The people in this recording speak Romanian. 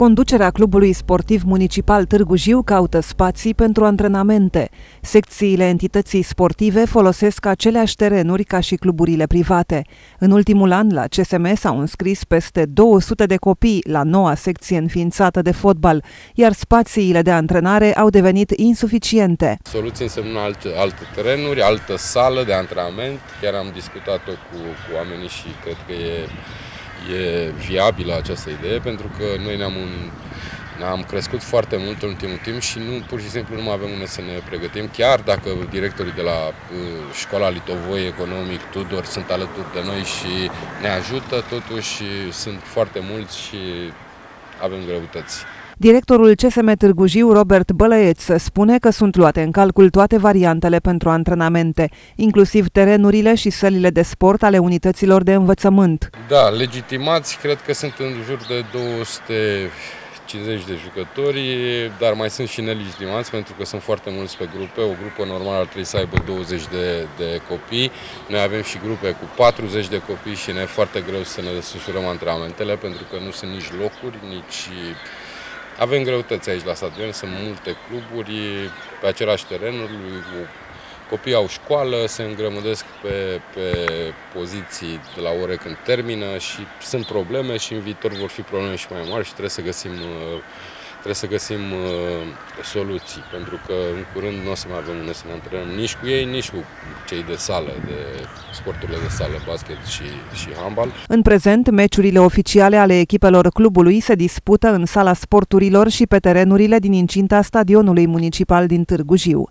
Conducerea clubului sportiv municipal Târgu Jiu caută spații pentru antrenamente. Secțiile entității sportive folosesc aceleași terenuri ca și cluburile private. În ultimul an, la CSM s-au înscris peste 200 de copii la noua secție înființată de fotbal, iar spațiile de antrenare au devenit insuficiente. Soluții înseamnă alte, alte terenuri, altă sală de antrenament. Chiar am discutat-o cu, cu oamenii și cred că e e viabilă această idee pentru că noi ne-am, un, ne-am crescut foarte mult în ultimul timp și nu, pur și simplu nu mai avem unde să ne pregătim, chiar dacă directorii de la uh, școala Litovoi Economic Tudor sunt alături de noi și ne ajută, totuși sunt foarte mulți și avem greutăți. Directorul CSM Târgu Jiu, Robert Bălăieț, spune că sunt luate în calcul toate variantele pentru antrenamente, inclusiv terenurile și sălile de sport ale unităților de învățământ. Da, legitimați cred că sunt în jur de 250 de jucători, dar mai sunt și nelegitimați pentru că sunt foarte mulți pe grupe. O grupă normală ar trebui să aibă 20 de, de copii. Noi avem și grupe cu 40 de copii și ne e foarte greu să ne desfășurăm antrenamentele pentru că nu sunt nici locuri, nici avem greutăți aici la stadion, sunt multe cluburi pe același terenuri, copiii au școală, se îngrămădesc pe, pe poziții de la ore când termină și sunt probleme și în viitor vor fi probleme și mai mari și trebuie să găsim trebuie să găsim uh, soluții, pentru că în curând nu o să mai avem unde să ne antrenăm nici cu ei, nici cu cei de sală, de sporturile de sală, basket și, și handbal. În prezent, meciurile oficiale ale echipelor clubului se dispută în sala sporturilor și pe terenurile din incinta stadionului municipal din Târgu Jiu.